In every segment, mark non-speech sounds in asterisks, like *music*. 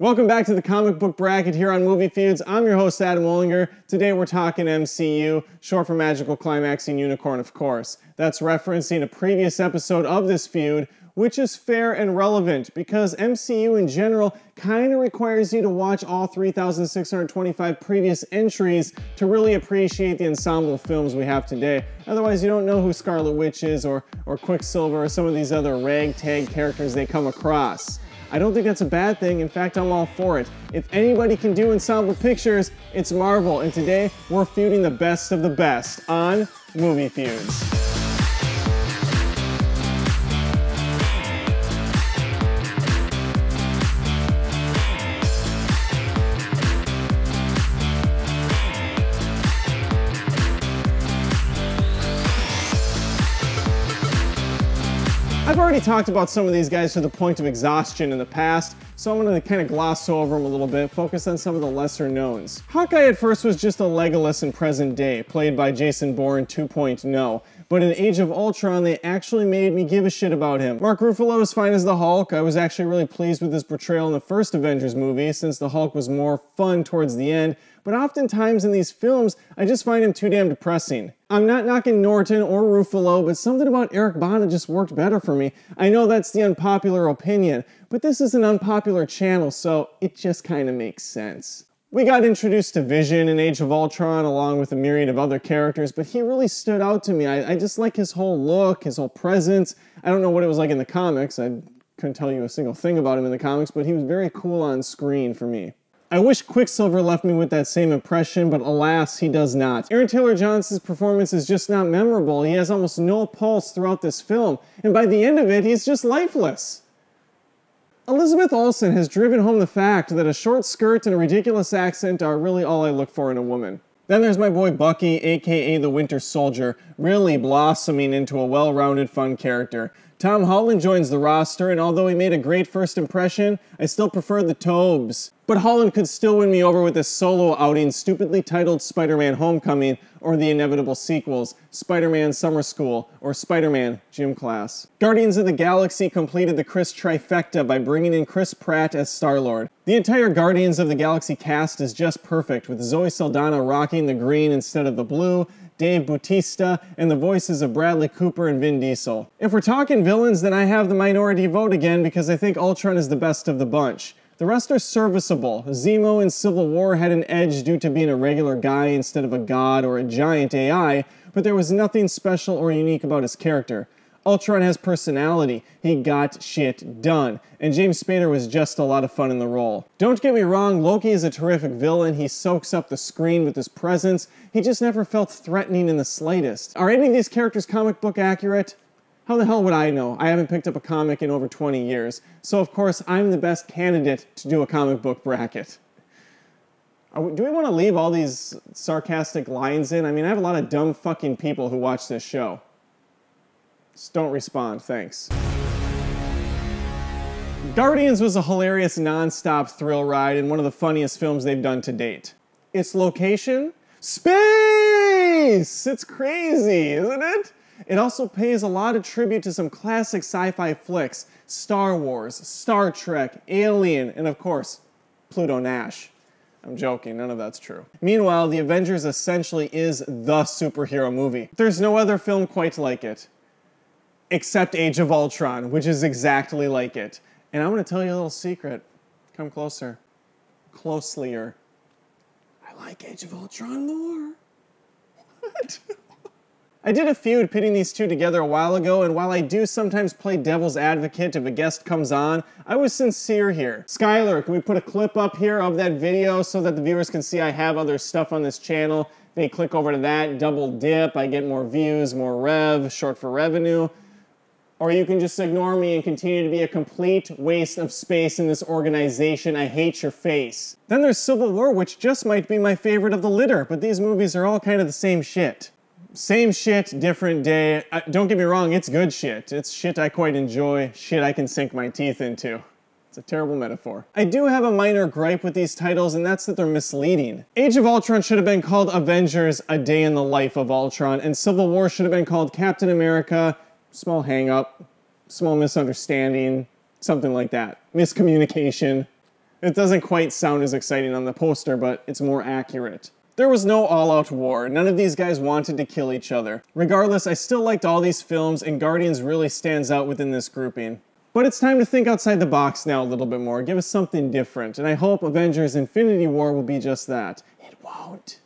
Welcome back to the comic book bracket here on Movie Feuds. I'm your host, Adam Wollinger. Today we're talking MCU, short for Magical Climaxing Unicorn, of course. That's referencing a previous episode of this feud, which is fair and relevant because MCU in general kind of requires you to watch all 3,625 previous entries to really appreciate the ensemble films we have today. Otherwise, you don't know who Scarlet Witch is or, or Quicksilver or some of these other ragtag characters they come across. I don't think that's a bad thing. In fact, I'm all for it. If anybody can do ensemble pictures, it's Marvel. And today, we're feuding the best of the best on Movie Feuds. Already talked about some of these guys to the point of exhaustion in the past, so I'm going to kind of gloss over them a little bit, focus on some of the lesser knowns. Hawkeye at first was just a Legolas in present day, played by Jason Bourne 2.0, but in Age of Ultron they actually made me give a shit about him. Mark Ruffalo is fine as the Hulk. I was actually really pleased with his portrayal in the first Avengers movie, since the Hulk was more fun towards the end, but oftentimes in these films, I just find him too damn depressing. I'm not knocking Norton or Ruffalo, but something about Eric Bana just worked better for me. I know that's the unpopular opinion, but this is an unpopular channel, so it just kind of makes sense. We got introduced to Vision in Age of Ultron along with a myriad of other characters, but he really stood out to me. I, I just like his whole look, his whole presence. I don't know what it was like in the comics. I couldn't tell you a single thing about him in the comics, but he was very cool on screen for me. I wish Quicksilver left me with that same impression, but alas, he does not. Aaron Taylor Johnson's performance is just not memorable. He has almost no pulse throughout this film, and by the end of it, he's just lifeless. Elizabeth Olsen has driven home the fact that a short skirt and a ridiculous accent are really all I look for in a woman. Then there's my boy Bucky, aka the Winter Soldier, really blossoming into a well rounded, fun character. Tom Holland joins the roster, and although he made a great first impression, I still prefer the Tobes. But Holland could still win me over with his solo outing, stupidly titled Spider Man Homecoming, or the inevitable sequels Spider Man Summer School, or Spider Man Gym Class. Guardians of the Galaxy completed the Chris trifecta by bringing in Chris Pratt as Star Lord. The entire Guardians of the Galaxy cast is just perfect, with Zoe Saldana rocking the green instead of the blue, Dave Bautista, and the voices of Bradley Cooper and Vin Diesel. If we're talking villains, then I have the minority vote again because I think Ultron is the best of the bunch. The rest are serviceable. Zemo in Civil War had an edge due to being a regular guy instead of a god or a giant AI, but there was nothing special or unique about his character. Ultron has personality. He got shit done. And James Spader was just a lot of fun in the role. Don't get me wrong, Loki is a terrific villain. He soaks up the screen with his presence. He just never felt threatening in the slightest. Are any of these characters comic book accurate? How the hell would I know? I haven't picked up a comic in over 20 years. So, of course, I'm the best candidate to do a comic book bracket. We, do we want to leave all these sarcastic lines in? I mean, I have a lot of dumb fucking people who watch this show. Just don't respond, thanks. Guardians was a hilarious non-stop thrill ride and one of the funniest films they've done to date. Its location? Space! It's crazy, isn't it? It also pays a lot of tribute to some classic sci-fi flicks, Star Wars, Star Trek, Alien, and of course, Pluto Nash. I'm joking, none of that's true. Meanwhile, The Avengers essentially is the superhero movie. There's no other film quite like it except Age of Ultron, which is exactly like it. And I'm going to tell you a little secret. Come closer. Closelier. I like Age of Ultron more. What? *laughs* I did a feud pitting these two together a while ago, and while I do sometimes play devil's advocate if a guest comes on, I was sincere here. Skylar, can we put a clip up here of that video so that the viewers can see I have other stuff on this channel? They click over to that, double dip, I get more views, more rev, short for revenue or you can just ignore me and continue to be a complete waste of space in this organization. I hate your face. Then there's Civil War, which just might be my favorite of the litter, but these movies are all kind of the same shit. Same shit, different day. Uh, don't get me wrong, it's good shit. It's shit I quite enjoy, shit I can sink my teeth into. It's a terrible metaphor. I do have a minor gripe with these titles, and that's that they're misleading. Age of Ultron should have been called Avengers A Day in the Life of Ultron, and Civil War should have been called Captain America small hang up, small misunderstanding, something like that. Miscommunication. It doesn't quite sound as exciting on the poster, but it's more accurate. There was no all-out war. None of these guys wanted to kill each other. Regardless, I still liked all these films, and Guardians really stands out within this grouping. But it's time to think outside the box now a little bit more, give us something different, and I hope Avengers Infinity War will be just that. It won't.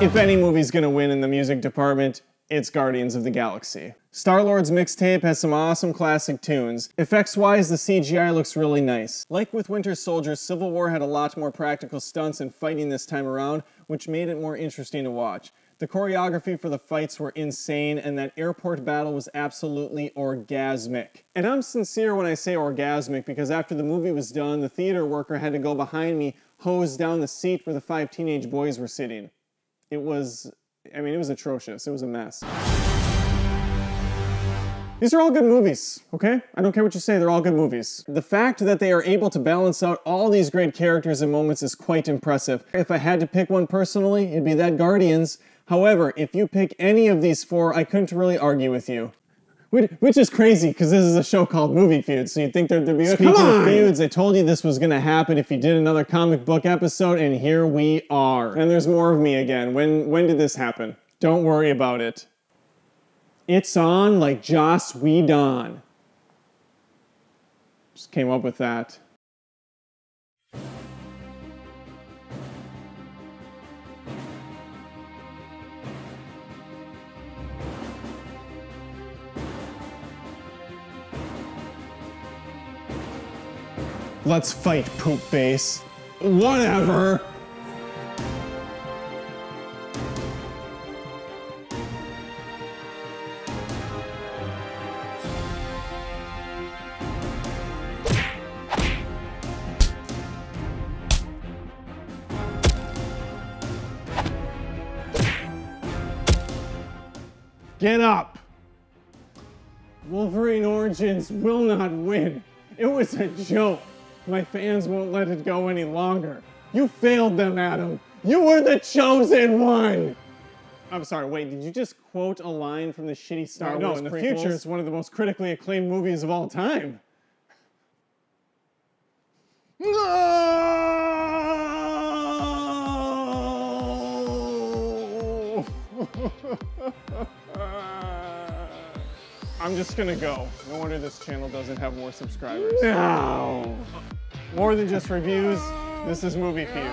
If any movie's gonna win in the music department, it's Guardians of the Galaxy. Star-Lord's mixtape has some awesome classic tunes. Effects-wise, the CGI looks really nice. Like with Winter Soldier, Civil War had a lot more practical stunts and fighting this time around, which made it more interesting to watch. The choreography for the fights were insane, and that airport battle was absolutely orgasmic. And I'm sincere when I say orgasmic because after the movie was done, the theater worker had to go behind me, hose down the seat where the five teenage boys were sitting. It was I mean, it was atrocious. It was a mess. These are all good movies, okay? I don't care what you say, they're all good movies. The fact that they are able to balance out all these great characters and moments is quite impressive. If I had to pick one personally, it'd be that Guardians. However, if you pick any of these four, I couldn't really argue with you. Which is crazy because this is a show called Movie Feuds, so you'd think there'd be. a Speaking of feuds, I told you this was gonna happen if you did another comic book episode, and here we are. And there's more of me again. When when did this happen? Don't worry about it. It's on like Joss Whedon. Just came up with that. Let's fight, poop face. Whatever. Get up! Wolverine Origins will not win. It was a joke. My fans won't let it go any longer. You failed them, Adam. You were the chosen one. I'm sorry, wait, did you just quote a line from the shitty Star no, Wars No, in the prequels? future, it's one of the most critically acclaimed movies of all time. No! *laughs* I'm just gonna go. No wonder this channel doesn't have more subscribers. No! More than just reviews, this is Movie Feuds.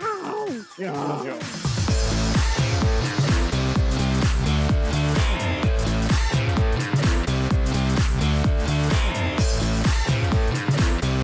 Oh, yeah,